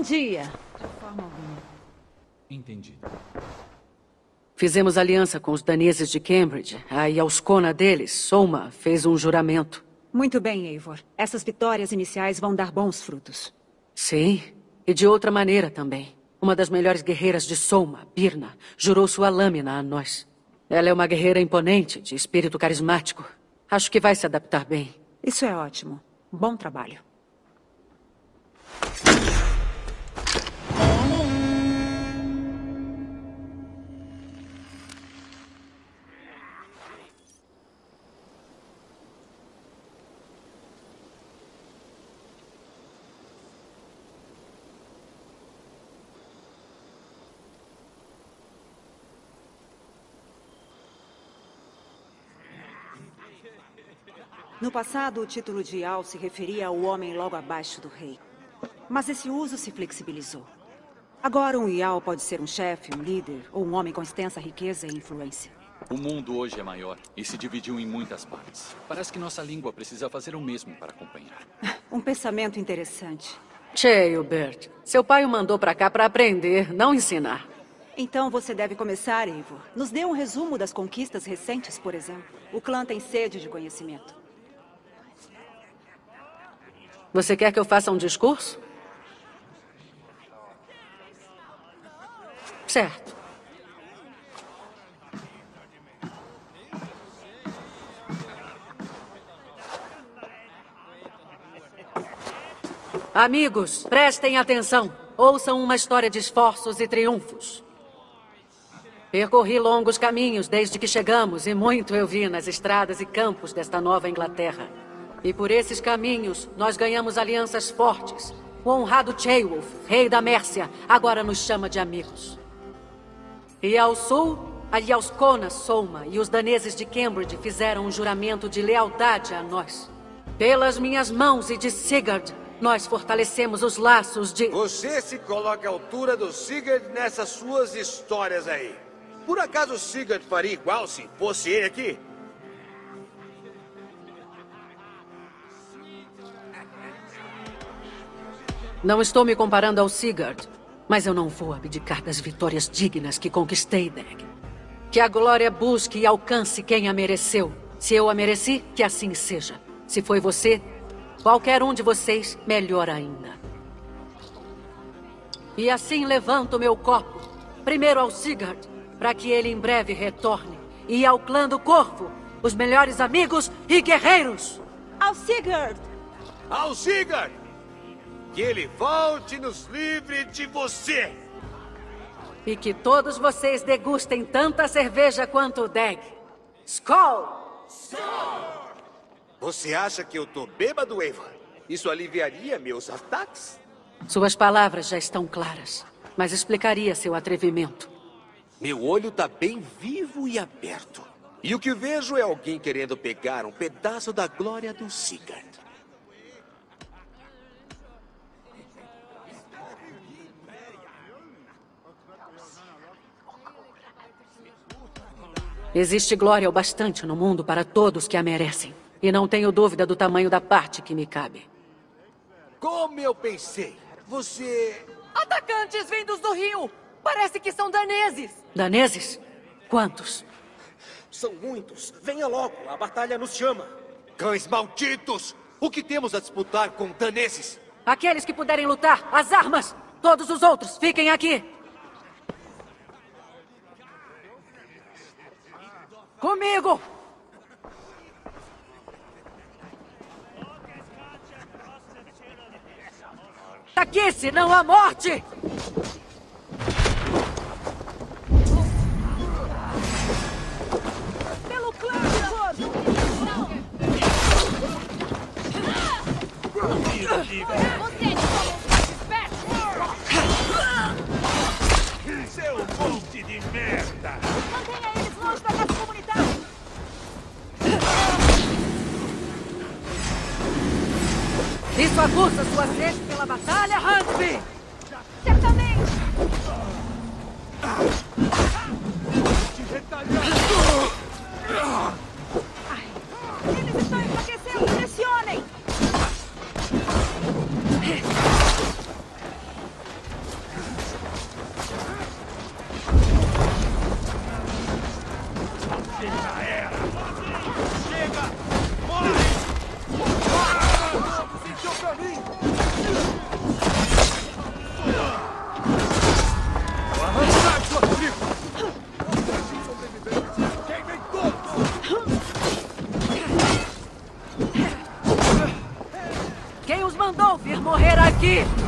dia. De forma alguma. Entendido. Fizemos aliança com os daneses de Cambridge. A Yauskona deles, Soma, fez um juramento. Muito bem, Eivor. Essas vitórias iniciais vão dar bons frutos. Sim, e de outra maneira também. Uma das melhores guerreiras de Soma, Birna, jurou sua lâmina a nós. Ela é uma guerreira imponente, de espírito carismático. Acho que vai se adaptar bem. Isso é ótimo. Bom trabalho. No passado, o título de Al se referia ao homem logo abaixo do rei. Mas esse uso se flexibilizou. Agora, um Ial pode ser um chefe, um líder ou um homem com extensa riqueza e influência. O mundo hoje é maior e se dividiu em muitas partes. Parece que nossa língua precisa fazer o mesmo para acompanhar. Um pensamento interessante. Cheio, Bert. Seu pai o mandou pra cá pra aprender, não ensinar. Então você deve começar, Eivor. Nos dê um resumo das conquistas recentes, por exemplo. O clã tem sede de conhecimento. Você quer que eu faça um discurso? Certo. Amigos, prestem atenção. Ouçam uma história de esforços e triunfos. Percorri longos caminhos desde que chegamos e muito eu vi nas estradas e campos desta nova Inglaterra. E por esses caminhos nós ganhamos alianças fortes. O honrado Ceolwulf, rei da Mércia, agora nos chama de amigos. E ao sul, a Yauskona Soma e os daneses de Cambridge fizeram um juramento de lealdade a nós. Pelas minhas mãos e de Sigurd, nós fortalecemos os laços de... Você se coloca à altura do Sigurd nessas suas histórias aí. Por acaso Sigurd faria igual se fosse ele aqui? Não estou me comparando ao Sigurd, mas eu não vou abdicar das vitórias dignas que conquistei, Dag. Que a glória busque e alcance quem a mereceu. Se eu a mereci, que assim seja. Se foi você, qualquer um de vocês, melhor ainda. E assim levanto meu copo, primeiro ao Sigurd, para que ele em breve retorne, e ao clã do Corvo, os melhores amigos e guerreiros. Ao Sigurd! Ao Sigurd! Que ele volte e nos livre de você! E que todos vocês degustem tanta cerveja quanto o Dag. Skol! Você acha que eu tô bêbado, Eva? Isso aliviaria meus ataques? Suas palavras já estão claras, mas explicaria seu atrevimento. Meu olho tá bem vivo e aberto. E o que vejo é alguém querendo pegar um pedaço da glória do Sigurd. Existe glória o bastante no mundo para todos que a merecem. E não tenho dúvida do tamanho da parte que me cabe. Como eu pensei, você... Atacantes vindos do rio! Parece que são daneses! Daneses? Quantos? São muitos. Venha logo, a batalha nos chama. Cães malditos! O que temos a disputar com daneses? Aqueles que puderem lutar, as armas! Todos os outros, fiquem aqui! Comigo! Aqui, senão a morte! Pelo clã de Corvo! Isso aguça sua sede pela batalha, Hansby! की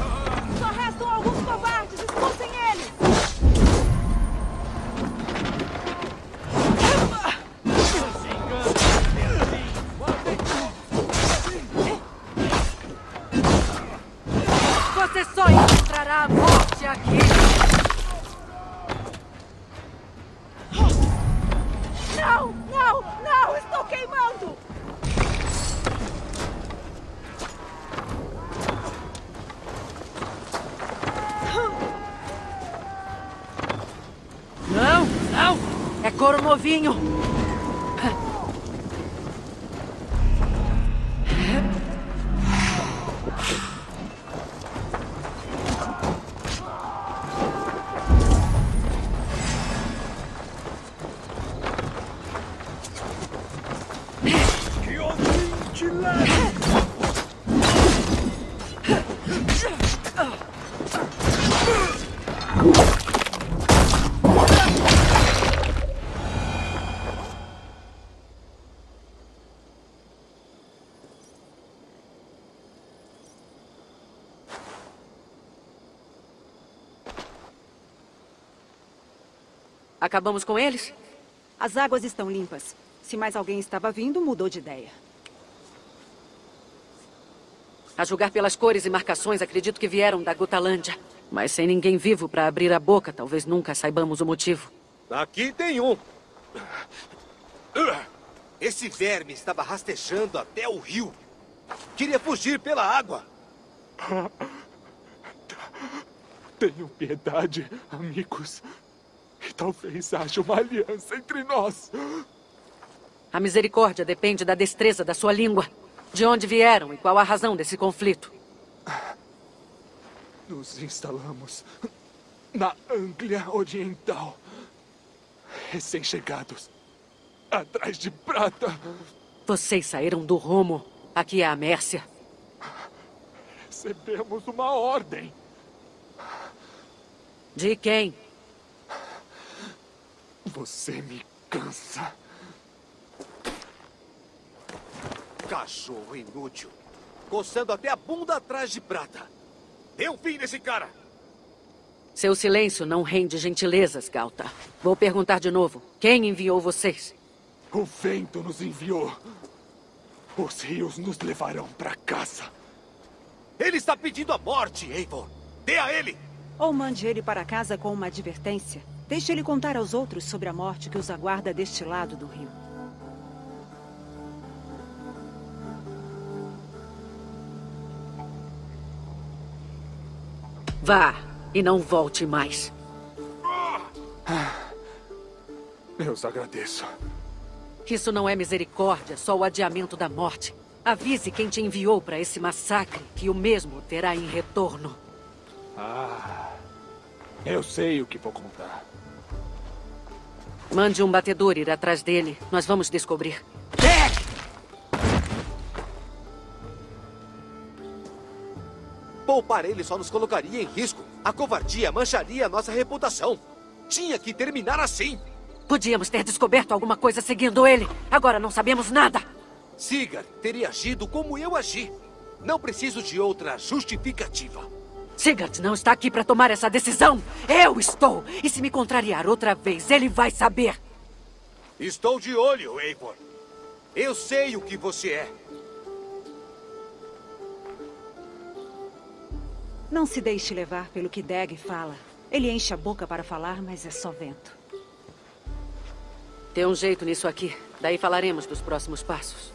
Não, não! É couro novinho! Que alguém te leve! Acabamos com eles? As águas estão limpas. Se mais alguém estava vindo, mudou de ideia. A julgar pelas cores e marcações, acredito que vieram da Gutalândia. Mas sem ninguém vivo para abrir a boca, talvez nunca saibamos o motivo. Aqui tem um. Esse verme estava rastejando até o rio. Queria fugir pela água. Tenham piedade, amigos. Talvez haja uma aliança entre nós. A misericórdia depende da destreza da sua língua. De onde vieram e qual a razão desse conflito? Nos instalamos na Anglia Oriental. Recém-chegados. Atrás de prata. Vocês saíram do rumo. Aqui é a Mércia. Recebemos uma ordem. De quem? Você me cansa. Cachorro inútil. Coçando até a bunda atrás de prata. Dê um fim nesse cara. Seu silêncio não rende gentilezas, Galta. Vou perguntar de novo. Quem enviou vocês? O vento nos enviou. Os rios nos levarão para casa. Ele está pedindo a morte, Eivor. Dê a ele. Ou mande ele para casa com uma advertência. Deixe ele contar aos outros sobre a morte que os aguarda deste lado do rio. Vá e não volte mais. Eu os agradeço. Isso não é misericórdia, só o adiamento da morte. Avise quem te enviou para esse massacre, que o mesmo terá em retorno. Ah, eu sei o que vou contar. Mande um batedor ir atrás dele. Nós vamos descobrir. Poupar ele só nos colocaria em risco. A covardia mancharia a nossa reputação. Tinha que terminar assim. Podíamos ter descoberto alguma coisa seguindo ele. Agora não sabemos nada. Sigurd teria agido como eu agi. Não preciso de outra justificativa. Sigurd não está aqui para tomar essa decisão. Eu estou. E se me contrariar outra vez, ele vai saber. Estou de olho, Eivor. Eu sei o que você é. Não se deixe levar pelo que Dag fala. Ele enche a boca para falar, mas é só vento. Tem um jeito nisso aqui. Daí falaremos dos próximos passos.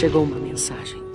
Chegou uma mensagem.